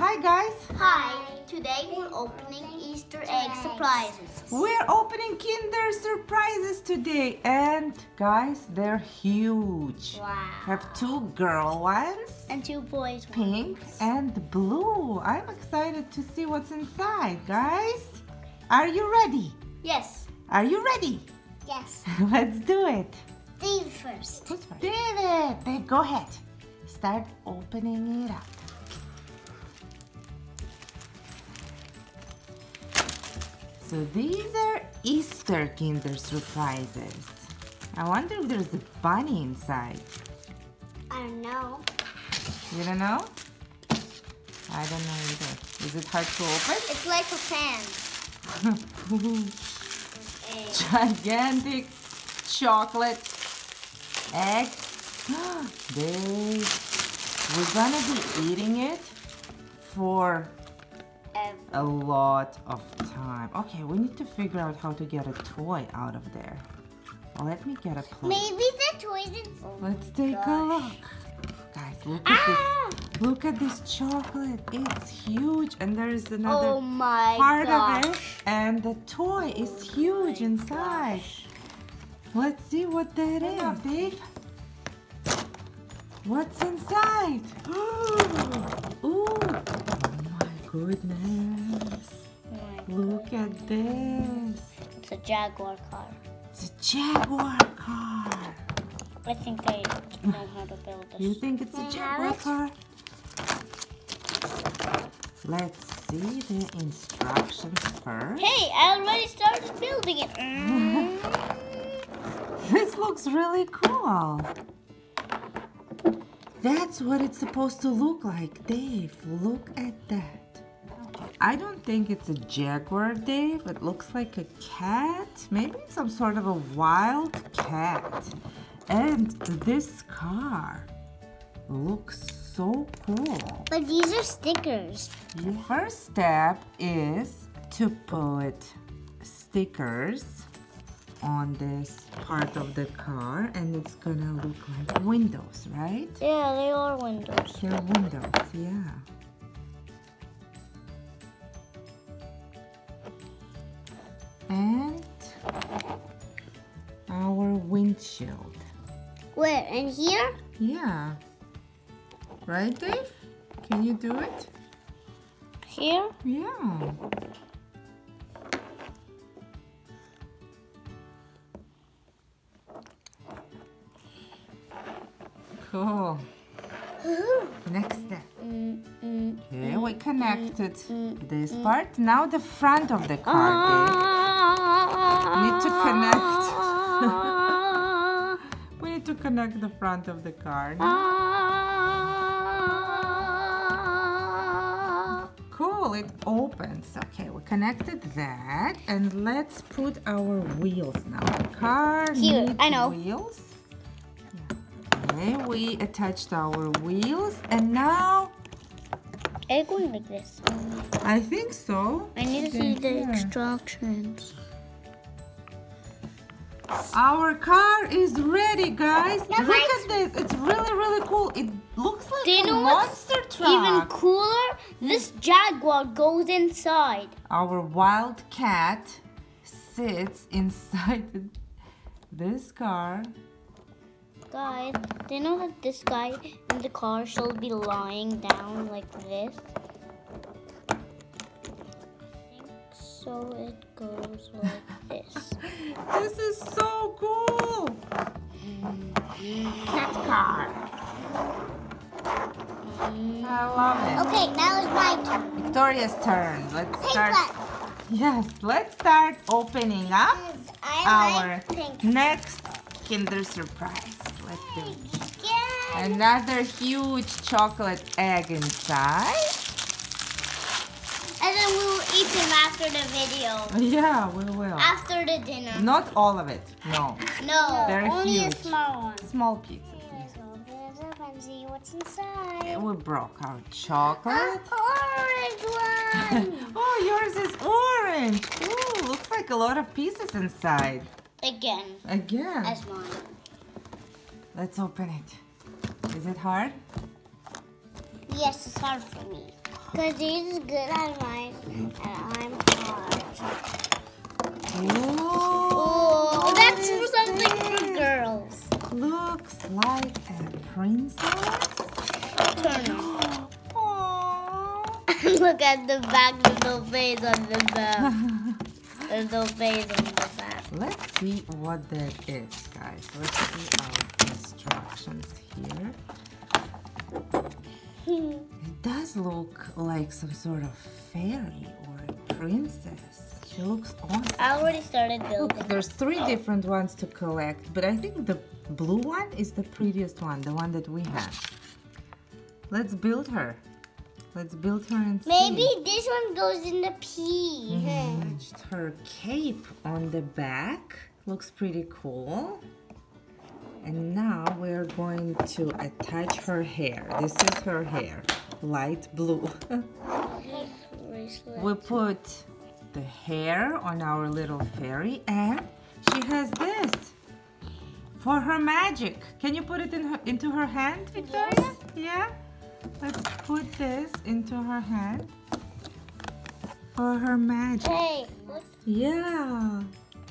Hi guys. Hi, today we're opening Easter egg surprises. We're opening Kinder surprises today and guys, they're huge. Wow. Have two girl ones, And two boys. pink and blue. I'm excited to see what's inside, guys. Are you ready? Yes. Are you ready? Yes. Let's do it. Dave first. Who's first? David, Dave, go ahead. Start opening it up. So these are Easter Kinder surprises. I wonder if there's a bunny inside. I don't know. You don't know? I don't know either. Is it hard to open? It's like a fan. Gigantic chocolate egg. they, we're gonna be eating it for a lot of time. Okay, we need to figure out how to get a toy out of there. Well, let me get a plate. Maybe the toys in. Let's take a look. Guys, look at Ah! this. Look at this chocolate. It's huge and there's another Oh my part gosh. of it. And the toy is huge inside. Let's see what that is, Dave. What's inside? Ooh. Ooh, oh my goodness. Look at this. It's a Jaguar car. It's a Jaguar car. I think I know how to build this. You think it's a Jaguar car? Let's see the instructions first. Hey, I already started building it. Mm. This looks really cool. That's what it's supposed to look like. Dave, look at that. I don't think it's a jaguar, Dave. It looks like a cat. Maybe some sort of a wild cat. And this car looks so cool. But these are stickers. The first step is to put stickers on this part of the car and it's gonna look like windows, right? Yeah, they are windows. They're windows, yeah. Windshield. Where? In here? Yeah. Right, Dave? Can you do it? Here? Yeah. Cool. Next step. Mm, mm, okay, mm, we connected this part. Now the front of the car. Dave. Ah. Need to connect. Connect the front of the car. Ah. Cool, it opens. Okay, we connected that, and let's put our wheels now. The car Here, I know. wheels. Okay, we attached our wheels, and now Are you going like this? I think so. I need to see the instructions. Our car is ready, guys. Yeah, Look at this. It's really, really cool. It looks like a monster truck. Even cooler, this Jaguar goes inside. Our wild cat sits inside this car. Guys, do you know that this guy in the car should be lying down like this? So it goes like this. This is so cool. Cat car. I love it. Okay, now it's my turn. Victoria's turn. Let's Pink start. one. Yes, let's start opening up our like next Kinder Surprise. Let's do it. Another huge chocolate egg inside. And then we will eat them after the video. Yeah, we will. After the dinner. Not all of it. No. No, They're only huge. a small one. Small pieces. So there's a and see what's inside. We broke our chocolate. Orange one. oh, yours is orange. Ooh, looks like a lot of pieces inside. Again, Again. as mine. Let's open it. Is it hard? Yes, it's hard for me. Because he's good at mine and I'm hard. Oh, that's for something for girls. Looks like a princess. Turn on. Look at the back, there's no face on the back. There's no face on the back. Let's see what that is, guys. Let's see our instructions here. It does look like some sort of fairy or a princess. She looks awesome. I already started Look, building. there's three different ones to collect, but I think the blue one is the prettiest one, the one that we have. Let's build her. Let's build her and Maybe see. this one goes in the P. Mm-hmm. Just her cape on the back looks pretty cool. And now we're going to attach her hair. This is her hair, light blue. We put the hair on our little fairy and she has this for her magic. Can you put it in her, into her hand, Victoria? Yeah? Let's put this into her hand for her magic. Hey. Yeah,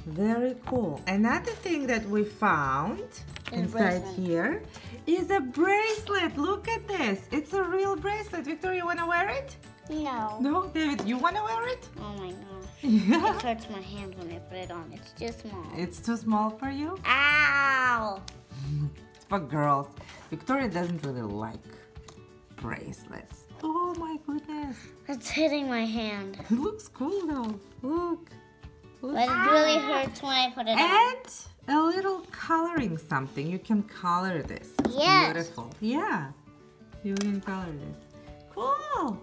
very cool. Another thing that we found inside bracelet. here is a bracelet. Look at this. It's a real bracelet. Victoria, you want to wear it? No. No, David, you want to wear it? Oh my gosh. Yeah. It hurts my hand when I put it on. It's too small. It's too small for you? Ow! It's for girls. Victoria doesn't really like bracelets. Oh my goodness. It's hitting my hand. It looks cool though. Look. Look. But it really hurts when I put it on. And a little coloring something. You can color this. It's Yes. Beautiful. Yeah. You can color this. Cool.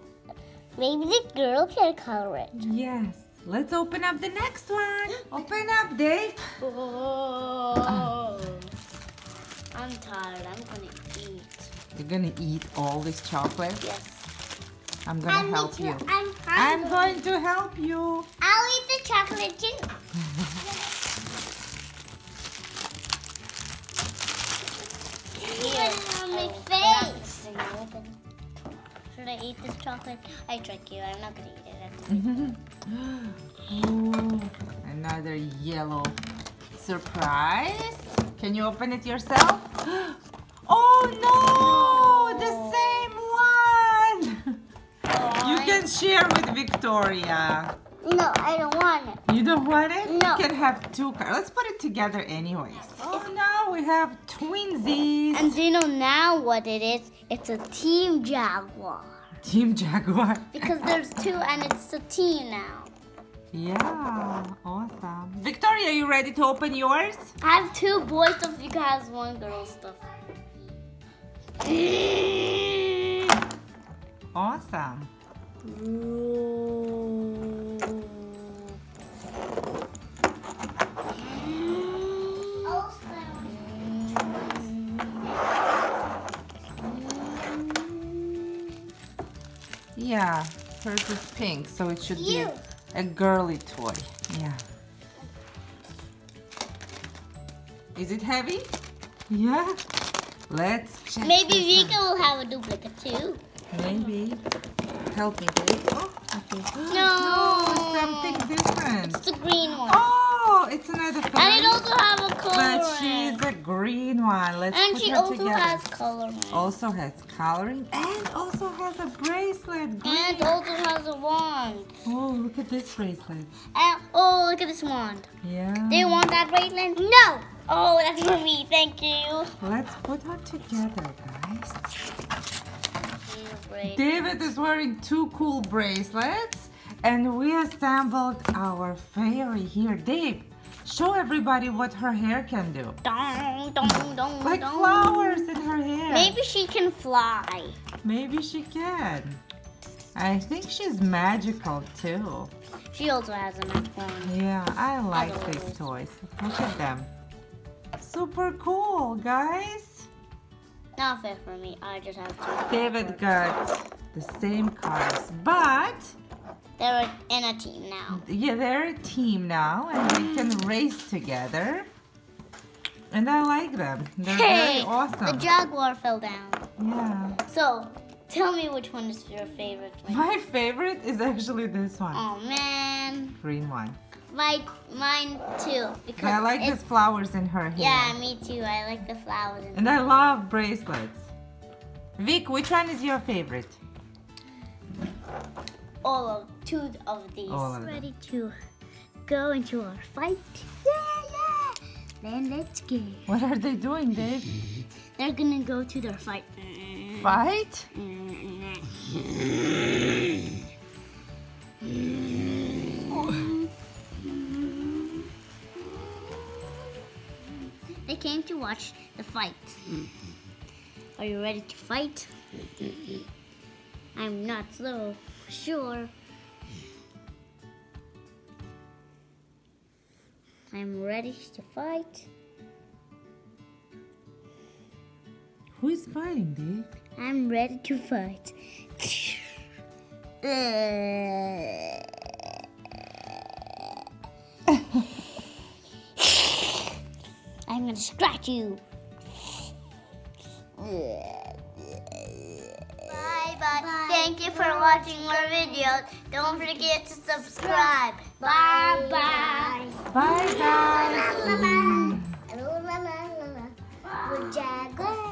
Maybe the girl can color it. Yes. Let's open up the next one. Open up, Dave. Oh. I'm tired. I'm gonna eat. You're gonna eat all this chocolate. Yes. I'm gonna help you. I'm I'm going to help you. I'll eat the chocolate too. I eat this chocolate? I trick you. I'm not gonna eat it. Ooh, mm-hmm. another yellow surprise. Can you open it yourself? Oh no! The oh. same one! Oh, you can share with Victoria. No, I don't want it. You don't want it? No. You can have two cards. Let's put it together anyways. Oh no, we have twinsies. And do you know now what it is? It's a team jaguar. Team Jaguar. Because there's two and it's a team now. Yeah, awesome. Victoria, are you ready to open yours? I have two boy stuff. You guys have one girl stuff. Awesome. Yeah, hers is pink, so it should You. be a girly toy. Yeah. Is it heavy? Yeah. Let's check. Maybe this Vika will have a duplicate too. Maybe. Help me, Dave. Oh, okay. No. No, something different. It's the green one. Oh, it's another And fairy. it also has a color. But she's a green one. Let's and put she her also together. has coloring. also has coloring and also has a bracelet. Green. And also has a wand. Oh, look at this bracelet. And oh, look at this wand. Yeah. Do you want that bracelet? No. Oh, that's for me. Thank you. Let's put her together, guys. David is wearing two cool bracelets and we assembled our fairy here. Dave, show everybody what her hair can do. Like flowers in her hair. Maybe she can fly. Maybe she can. I think she's magical too. She also has a magic wand. Yeah, I like love these toys. Look at them. Super cool, guys. Not fair for me. I just have two. David got the same cars, but They're in a team now. yeah, they're a team now and we can race together. And I like them. They're very awesome. The jaguar fell down. Yeah. So, Tell me which one is your favorite. My favorite is actually this one. Oh man, Green one. my mine too. Because I like these flowers in her hair. Yeah, me too. I like the flowers. in- And I love bracelets. Vic, which one is your favorite? All of two of these. All of them. Ready to go into our fight? Yeah, yeah. Then let's go. What are they doing, Dave? They're gonna go to their fight. Fight? They came to watch the fight. Are you ready to fight? I'm not so sure. I'm ready to fight. Who is fighting, Dave? I'm ready to fight. I'm gonna scratch you. Bye bye. Thank you for watching our videos. Don't forget to subscribe. Bye bye. Bye, guys. Jaguar.